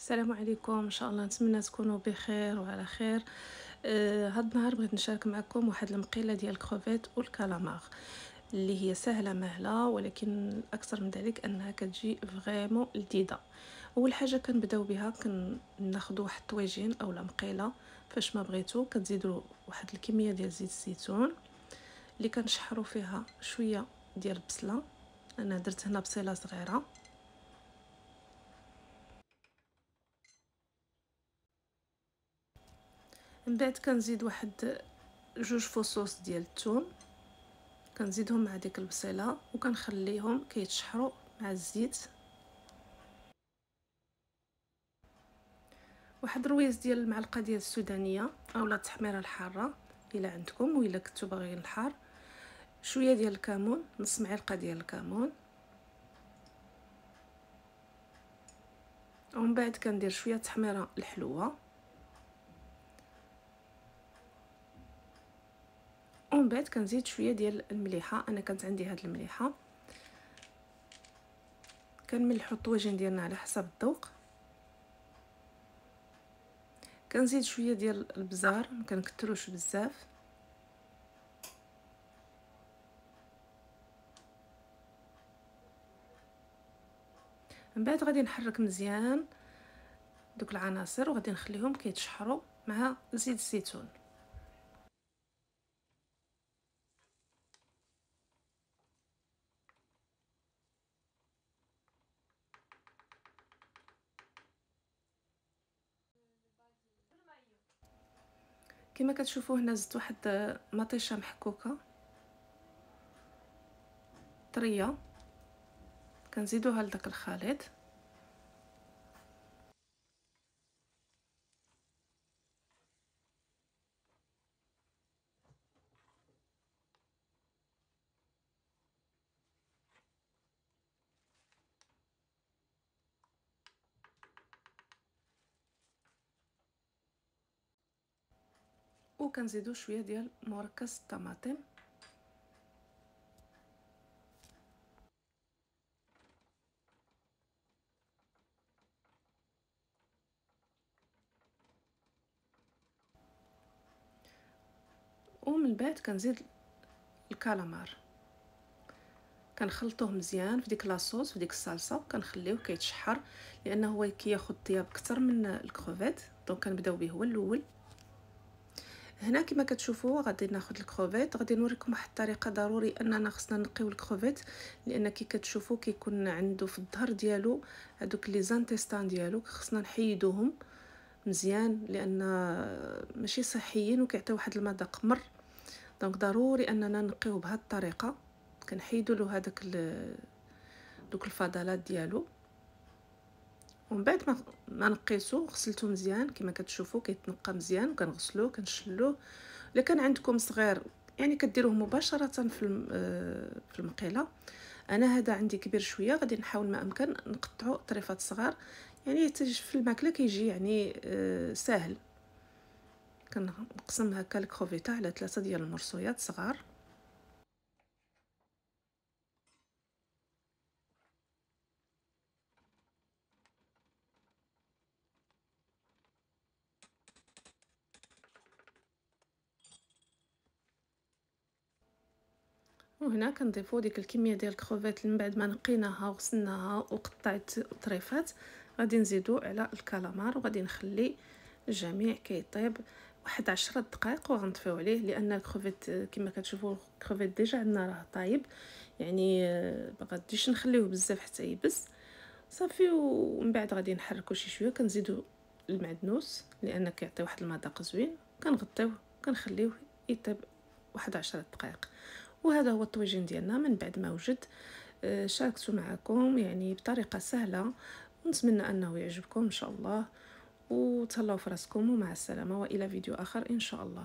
السلام عليكم. إن شاء الله نتمنى تكونوا بخير وعلى خير. آه هاد النهار بغيت نشارك معكم واحد المقيلة ديال ال crevettes وال calamars اللي هي سهلة مهلة ولكن أكثر من ذلك أنها كتجي vraiment لذيذة. أول حاجة كنبداو بها كناخذوا واحد الطويجين اولا مقيلة فاش ما بغيتو كتزيدوا واحد الكمية ديال زيت الزيتون اللي كنشحروا فيها شوية ديال البصله أنا درت هنا بصيله صغيرة. من بعد كنزيد واحد جوج فصوص ديال الثوم كنزيدهم مع ديك البصيلة وكنخليهم كيتشحروا مع الزيت. واحد رويز ديال المعلقة ديال السودانية اولا التحميره الحارة إلا عندكم ولا كنتو باغيين الحار. شوية ديال الكمون نص معلقة ديال الكمون. ومن بعد كندير شوية تحميرة الحلوة. ومن بعد كنزيد شوية ديال المليحة. أنا كانت عندي هاد المليحة. كنملحو الطواجن ديالنا على حسب الذوق. كنزيد شوية ديال البزار. ما كنكثروش بزاف. من بعد غادي نحرك مزيان دوك العناصر وغادي نخليهم كيتشحروا مع زيت الزيتون. كما كتشوفوا هنا زدت واحد مطيشة محكوكة. طرية. كنزيدوها لداك الخليط. وكنزيدو شوية ديال مركز الطماطم ومن بعد كنزيد الكالامار. كنخلطوه مزيان في ديك la sauce في ديك الصلصة وكنخليوه كيتشحر لأنه هو كياخذ طياب أكثر من ال crevette. Donc كنبداو به هو الأول. هنا كما كتشوفوا غادي ناخذ الكروفيت غادي نوريكم واحد الطريقة ضروري أننا خصنا نقيو الكروفيت لأن كي كتشوفوا كيكون عنده في الظهر ديالو هذوك les intestins ديالو خصنا نحيدوهم مزيان لأن ماشي صحيين وكيعطيو واحد المذاق مر. دونك ضروري أننا نقيوه بهذه الطريقة كنحيدوا له هذاك دوك الفضلات ديالو. ومن بعد ما نقيسو غسلته مزيان كما كتشوفوا كيتنقى مزيان وكنغسلوه كنشلوه إلا كان عندكم صغير يعني كديروه مباشرة في في المقيلة. أنا هذا عندي كبير شوية غادي نحاول ما أمكن نقطعو طريفات صغار يعني في الماكلة كيجي يعني آه، ساهل. كنقسم هكا الكروفيتا على ثلاثة ديال المرصويات صغار. وهنا كنضيفو ديك الكمية ديال الكروفيت من بعد ما نقيناها وغسلناها وقطعت طريفات غادي نزيدو على الكالامار وغادي نخلي الجميع كيطيب واحد عشرة دقائق وغنطفيو عليه لأن الكروفيت كما كتشوفوا ال crevette déjà عندنا راه طايب يعني ما غاديش نخليوه بزاف حتى يبس. صافي ومن بعد غادي نحركو شي شوية كنزيدو المعدنوس لأن كيعطي واحد المذاق زوين كنغطيوه كنخليوه يطيب واحد عشرة دقائق. وهذا هو الطويجين ديالنا من بعد ما وجد آه، شاركته معكم يعني بطريقة سهلة. ونتمنى أنه يعجبكم إن شاء الله. وتهلاو في راسكم ومع السلامة. وإلى فيديو آخر إن شاء الله.